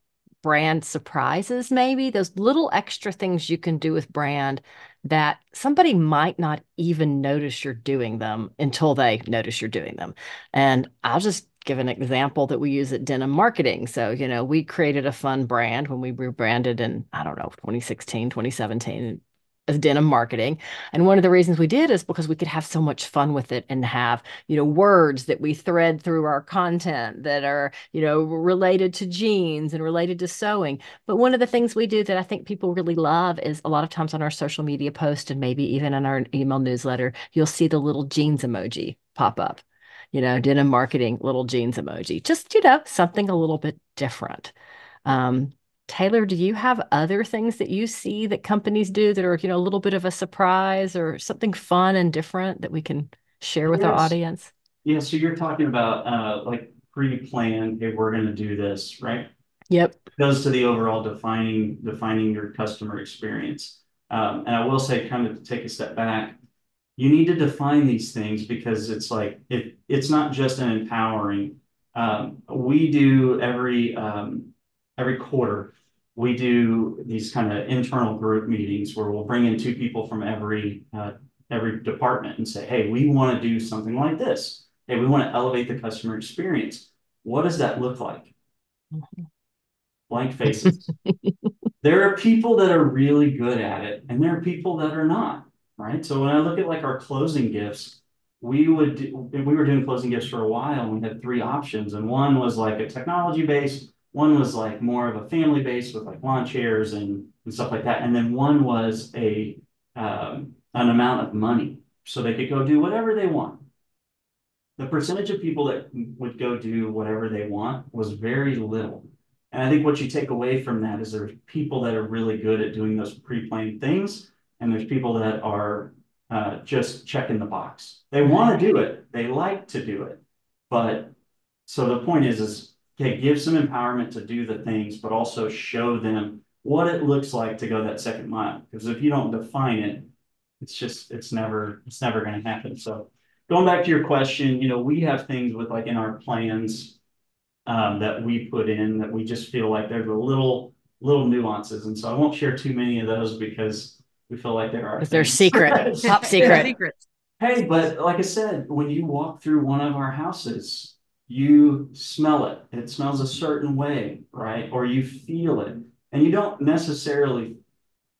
brand surprises, maybe those little extra things you can do with brand that somebody might not even notice you're doing them until they notice you're doing them. And I'll just give an example that we use at Denim Marketing. So, you know, we created a fun brand when we rebranded in, I don't know, 2016, 2017 as Denim Marketing. And one of the reasons we did is because we could have so much fun with it and have, you know, words that we thread through our content that are, you know, related to jeans and related to sewing. But one of the things we do that I think people really love is a lot of times on our social media post and maybe even in our email newsletter, you'll see the little jeans emoji pop up. You know, denim marketing little jeans emoji. Just, you know, something a little bit different. Um, Taylor, do you have other things that you see that companies do that are, you know, a little bit of a surprise or something fun and different that we can share with our audience? Yeah, so you're talking about uh like pre-planned, hey, we're gonna do this, right? Yep. Goes to the overall defining defining your customer experience. Um, and I will say, kind of to take a step back, you need to define these things because it's like it it's not just an empowering. Um, we do every um, every quarter, we do these kind of internal group meetings where we'll bring in two people from every uh, every department and say, hey, we want to do something like this. Hey, we want to elevate the customer experience. What does that look like? blank faces. there are people that are really good at it, and there are people that are not, right? So when I look at like our closing gifts, we would do, we were doing closing gifts for a while, and we had three options, and one was like a technology base, one was like more of a family base with like lawn chairs and, and stuff like that, and then one was a um, an amount of money, so they could go do whatever they want the percentage of people that would go do whatever they want was very little. And I think what you take away from that is there's people that are really good at doing those pre-planned things, and there's people that are uh, just checking the box. They want to do it, they like to do it, but so the point is, is okay, give some empowerment to do the things, but also show them what it looks like to go that second mile. Because if you don't define it, it's just it's never it's never going to happen. So going back to your question, you know, we have things with like in our plans um, that we put in that we just feel like there's a little little nuances, and so I won't share too many of those because we feel like there are. They're secret, top secret. Secrets. Hey, but like I said, when you walk through one of our houses, you smell it. It smells a certain way, right? Or you feel it, and you don't necessarily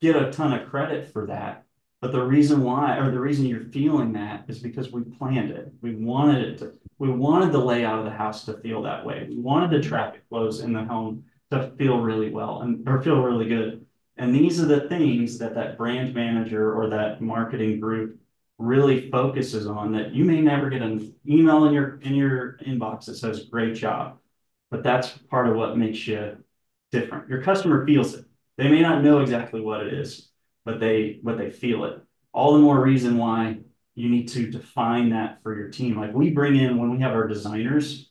get a ton of credit for that but the reason why, or the reason you're feeling that is because we planned it. We wanted it to, we wanted the layout of the house to feel that way. We wanted the traffic flows in the home to feel really well and or feel really good. And these are the things that that brand manager or that marketing group really focuses on that you may never get an email in your in your inbox that says great job. But that's part of what makes you different. Your customer feels it. They may not know exactly what it is, but they but they feel it. All the more reason why you need to define that for your team. Like we bring in when we have our designers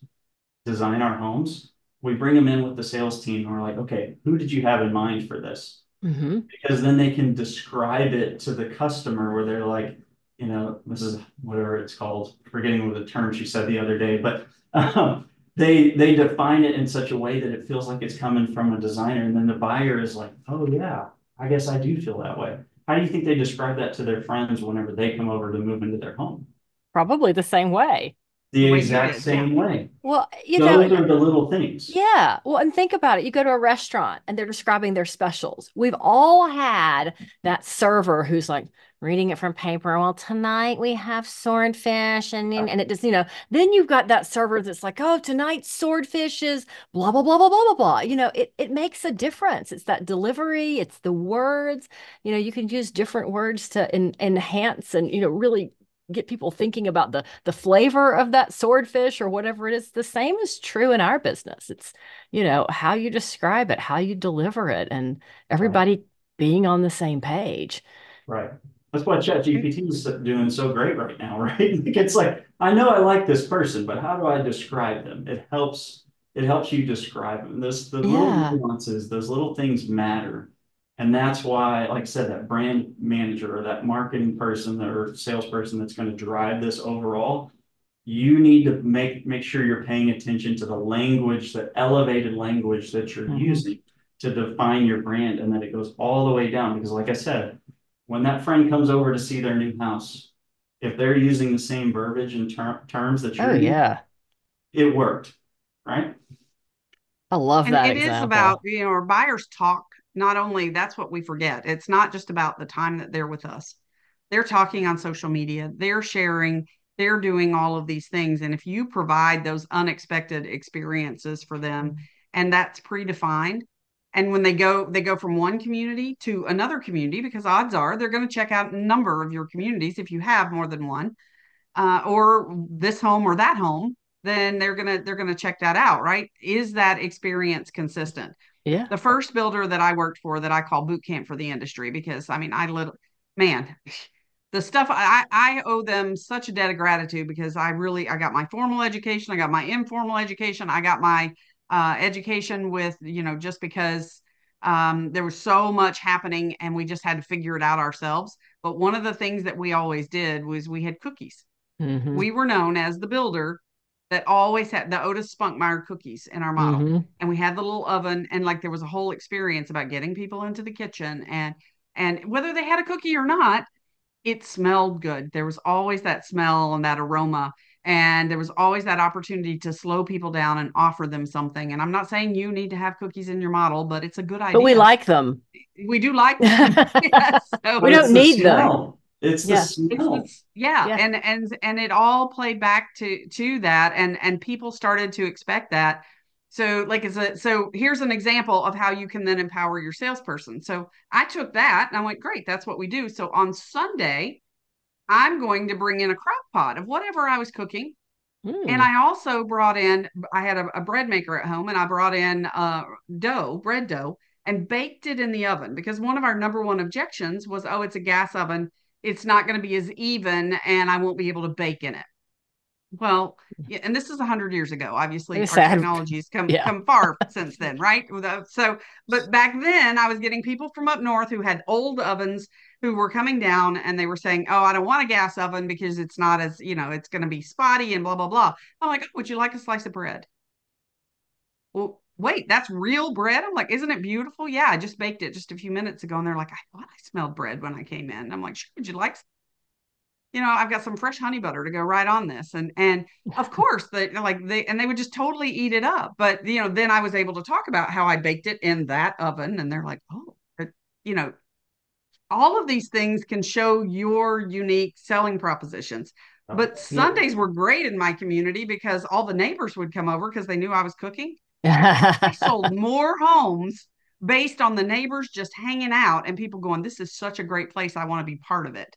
design our homes, we bring them in with the sales team and we're like, okay, who did you have in mind for this? Mm-hmm. Because then they can describe it to the customer where they're like, you know, this is whatever it's called, forgetting what the term she said the other day, but um, they they define it in such a way that it feels like it's coming from a designer, and then the buyer is like, oh yeah, I guess I do feel that way. How do you think they describe that to their friends whenever they come over to move into their home? Probably the same way. The Way you exact did, same way. Well, you Those know, are the little things. Yeah. Well, and think about it. You go to a restaurant and they're describing their specials. We've all had that server who's like reading it from paper. Well, tonight we have swordfish and oh. and it just, you know, then you've got that server that's like, oh, tonight swordfish is blah, blah, blah, blah, blah, blah, blah. You know, it, it makes a difference. It's that delivery, it's the words. You know, you can use different words to en- enhance and, you know, really get people thinking about the the flavor of that swordfish or whatever it is the same is true in our business it's you know how you describe it how you deliver it and everybody being on the same page Right. That's why ChatGPT is doing so great right now, right? It's like, I know I like this person, but how do I describe them? It helps, it helps you describe them. This, the Yeah. little nuances, those little things matter. And that's why, like I said, that brand manager or that marketing person or salesperson that's going to drive this overall, you need to make make sure you're paying attention to the language, the elevated language that you're Mhm. using to define your brand and that it goes all the way down. Because like I said, when that friend comes over to see their new house, if they're using the same verbiage and ter- terms that you're oh using, yeah it worked, right? i love And that it is example about, you know, our buyers talk, not only that's what we forget. It's not just about the time that they're with us. They're talking on social media, they're sharing, they're doing all of these things. And if you provide those unexpected experiences for them, and that's predefined, and when they go, they go from one community to another community because odds are they're going to check out a number of your communities if you have more than one, uh, or this home or that home then they're gonna they're gonna check that out, right? Is that experience consistent? yeah The first builder that I worked for that I call boot camp for the industry because I mean I little man, the stuff I I owe them such a debt of gratitude because I really I got my formal education, I got my informal education, I got my uh, education with you know just because um, there was so much happening and we just had to figure it out ourselves. But one of the things that we always did was we had cookies Mhm. we were known as the builder that always had the Otis Spunkmeyer cookies in our model. Mhm. And we had the little oven and like there was a whole experience about getting people into the kitchen and and whether they had a cookie or not, it smelled good. There was always that smell and that aroma. And there was always that opportunity to slow people down and offer them something. And I'm not saying you need to have cookies in your model, but it's a good idea. But we like them. We do like them. yes, so we don't It's the need them. It's the Yeah. it's smell. the- yeah, Yeah. and and and it all played back to to that and and people started to expect that so like it's a so here's an example of how you can then empower your salesperson so i took that and i went great that's what we do so on sunday i'm going to bring in a crock pot of whatever i was cooking Mm. and I also brought in, I had a, a bread maker at home and I brought in uh, dough, bread dough, and baked it in the oven because one of our number one objections was, oh, it's a gas oven. It's not going to be as even and I won't be able to bake in it. Well, yeah, and this is 100 years ago. Obviously, our It's sad. technology's come Yeah. come far since then, right? So, but back then, I was getting people from up north who had old ovens who were coming down and they were saying, "Oh, I don't want a gas oven because it's not as you know, it's going to be spotty and blah blah blah." I'm like, oh, "Would you like a slice of bread?" Well, wait, that's real bread. I'm like, "Isn't it beautiful?" Yeah, I just baked it just a few minutes ago, and they're like, "I thought I smelled bread when I came in." I'm like, "Sure, would you like?" some?" You know, I've got some fresh honey butter to go right on this, and and of course they like they and they would just totally eat it up. But you know, then I was able to talk about how I baked it in that oven, and they're like, "Oh, you know." All of these things can show your unique selling propositions. Oh, but Yeah. Sundays were great in my community because all the neighbors would come over because they knew I was cooking. I sold more homes based on the neighbors just hanging out and people going, This is such a great place. I want to be part of it.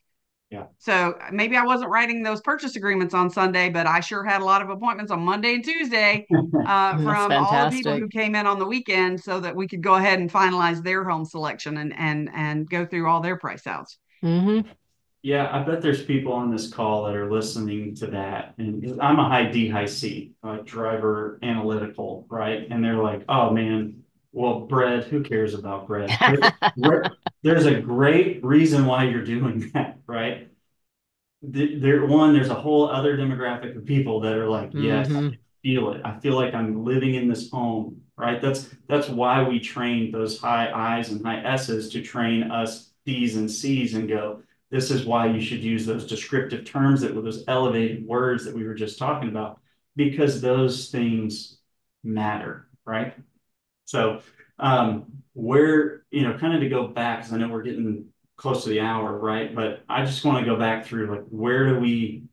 Yeah. So maybe I wasn't writing those purchase agreements on Sunday, but I sure had a lot of appointments on Monday and Tuesday uh, That's from all the people who came in on the weekend so that we could go ahead and finalize their home selection and and and go through all their price outs. hmm Yeah, I bet there's people on this call that are listening to that. And I'm a high D, high C, uh, driver analytical, right? And they're like, oh man, well, bread, who cares about bread? There- there- there's a great reason why you're doing that, right? There, one, there's a whole other demographic of people that are like, yes, Mhm. feel it. I feel like I'm living in this home, right? That's that's why we train those high I's and high S's to train us D's and C's and go, this is why you should use those descriptive terms that were those elevated words that we were just talking about, because those things matter, right? So um where, you know, kind of to go back, because I know we're getting close to the hour, right? But I just want to go back through like where do we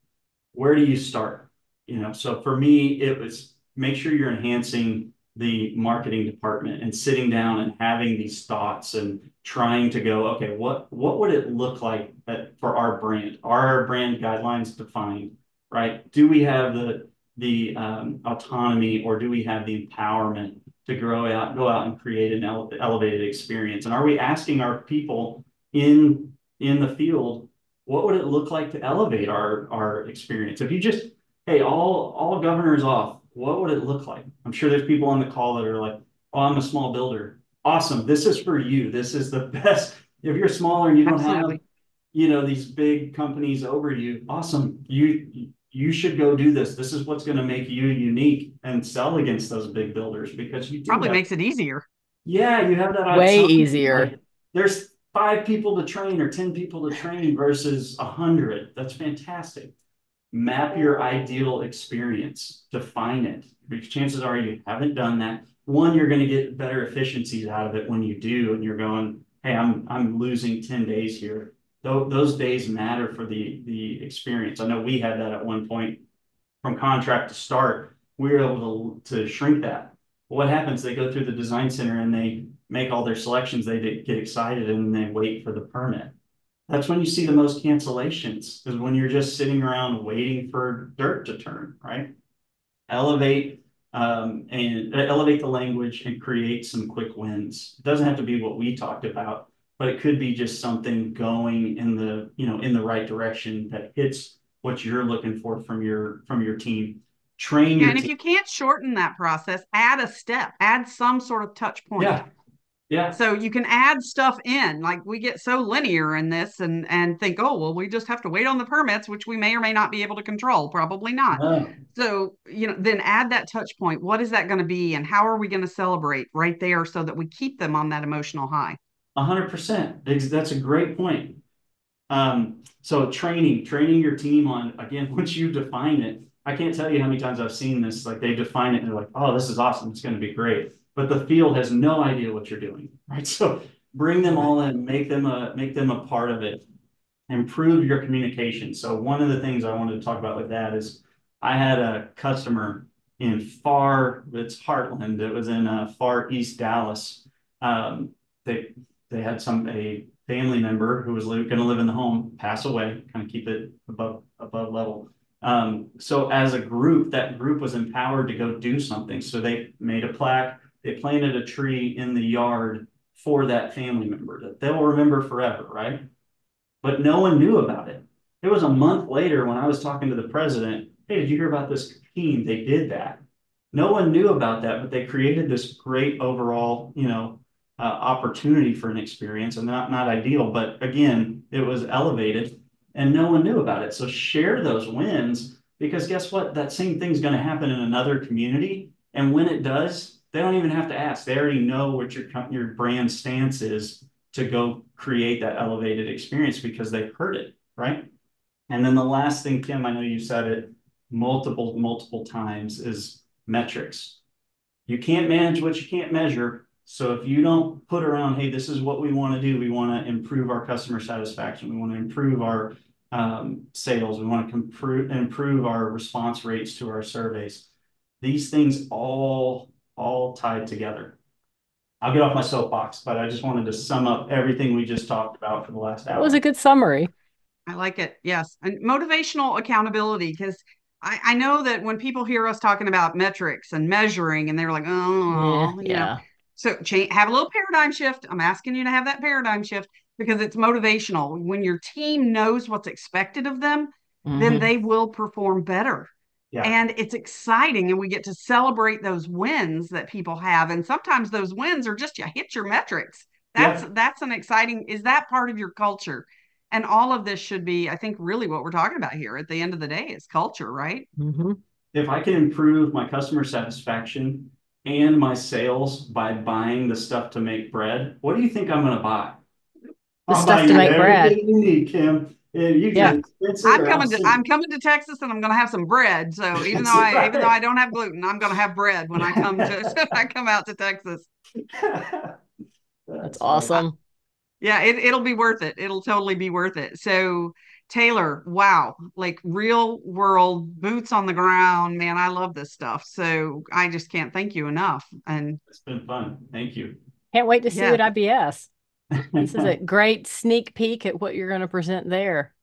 where do you start? You know, so for me, it was make sure you're enhancing the marketing department and sitting down and having these thoughts and trying to go, okay, what what would it look like for our brand? Are our brand guidelines defined? Right? Do we have the the um, autonomy or do we have the empowerment to grow out, go out and create an ele- elevated experience? And are we asking our people in in the field, what would it look like to elevate our our experience? If you just, hey, all all governors off, what would it look like? I'm sure there's people on the call that are like, oh, I'm a small builder. Awesome. This is for you. This is the best. If you're smaller and you don't have, you know, these big companies over you, awesome. You you should go do this. This is what's going to make you unique and sell against those big builders because you do Probably have- makes it easier. yeah, you have that Way easier. Like, there's five people to train or 10 people to train versus a hundred. That's fantastic. Map your ideal experience, define it. Because chances are you haven't done that. One, you're going to get better efficiencies out of it when you do, and you're going, hey, I'm I'm losing 10 days here. Tho- those days matter for the the experience. I know we had that at one point from contract to start. We were able to, to shrink that. What happens? They go through the design center and they make all their selections. They get excited and they wait for the permit. That's when you see the most cancellations, is when you're just sitting around waiting for dirt to turn, right? Elevate um, and elevate the language and create some quick wins. It doesn't have to be what we talked about, but it could be just something going in the, you know, in the right direction that hits what you're looking for from your from your team. Train Yeah, and if team. you can't shorten that process, add a step, add some sort of touch point. Yeah. Yeah. So you can add stuff in. Like we get so linear in this and and think, oh well, we just have to wait on the permits, which we may or may not be able to control. Probably not. No. So, you know, then add that touch point. What is that going to be? And how are we going to celebrate right there so that we keep them on that emotional high? Hundred percent. That's a great point. Um, so training, training your team on, again, once you define it, I can't tell you how many times I've seen this, like they define it and they're like, oh, this is awesome, it's gonna be great. But the field has no idea what you're doing, right? So bring them all in, make them a, make them a part of it. Improve your communication. So one of the things I wanted to talk about with that is I had a customer in far, it's Heartland, it was in uh, far East Dallas. Um, they, they had some, a family member who was going to live in the home pass away, kind of keep it above, above level. Um, so as a group, that group was empowered to go do something. So they made a plaque, they planted a tree in the yard for that family member that they'll remember forever, right? But no one knew about it. It was a month later when I was talking to the president. Hey, did you hear about this team? They did that. No one knew about that, but they created this great overall, you know, uh, opportunity for an experience and not not ideal, but again, it was elevated and no one knew about it. So share those wins because guess what? That same thing's going to happen in another community. And when it does, they don't even have to ask. They already know what your your brand stance is to go create that elevated experience because they've heard it, right? And then the last thing, Kim, I know you said it multiple, multiple times is metrics. You can't manage what you can't measure, so if you don't put around, hey, this is what we want to do, we want to improve our customer satisfaction, we want to improve our um, sales, we want to improve, improve our response rates to our surveys. These things all all tied together. I'll get off my soapbox, but I just wanted to sum up everything we just talked about for the last hour. That was a good summary. I like it. Yes. And motivational accountability, because I, I know that when people hear us talking about metrics and measuring, and they're like, oh, yeah, yeah. Know, so change, have a little paradigm shift. I'm asking you to have that paradigm shift because it's motivational. When your team knows what's expected of them, mm-hmm. then they will perform better. Yeah. And it's exciting, and we get to celebrate those wins that people have. And sometimes those wins are just you hit your metrics. That's yeah. that's an exciting. Is that part of your culture? And all of this should be, I think, really what we're talking about here. At the end of the day, is culture, right? Mm-hmm. If I can improve my customer satisfaction and my sales by buying the stuff to make bread, what do you think I'm going to buy? The I'll stuff to make bread. You need, Kim. Yeah, I'm coming to I'm coming to Texas and I'm going to have some bread. So even though I right. even though I don't have gluten, I'm going to have bread when I come to I come out to Texas. That's, That's awesome. Yeah, it, it'll be worth it. It'll totally be worth it. So Taylor, wow, like real world boots on the ground, man. I love this stuff. So I just can't thank you enough. And it's been fun. Thank you. Can't wait to see yeah. you at IBS. this is a great sneak peek at what you're going to present there.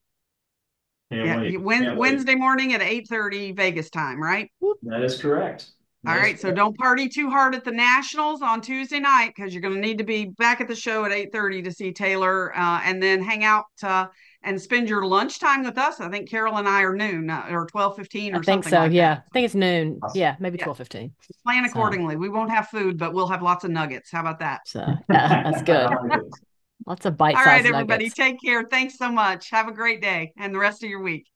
Can't yeah, wait. Wed- Wednesday morning at 8:30 Vegas time, right? That is correct. All right, so don't party too hard at the Nationals on Tuesday night because you're going to need to be back at the show at 8:30 to see Taylor, uh, and then hang out uh, and spend your lunchtime with us. I think Carol and I are noon uh, or twelve fifteen or something. I think so. Like yeah, that. I think it's noon. Yeah, maybe yeah. twelve fifteen. Plan accordingly. So. We won't have food, but we'll have lots of nuggets. How about that? So yeah, that's good. lots of bite. All right, everybody, nuggets. take care. Thanks so much. Have a great day and the rest of your week.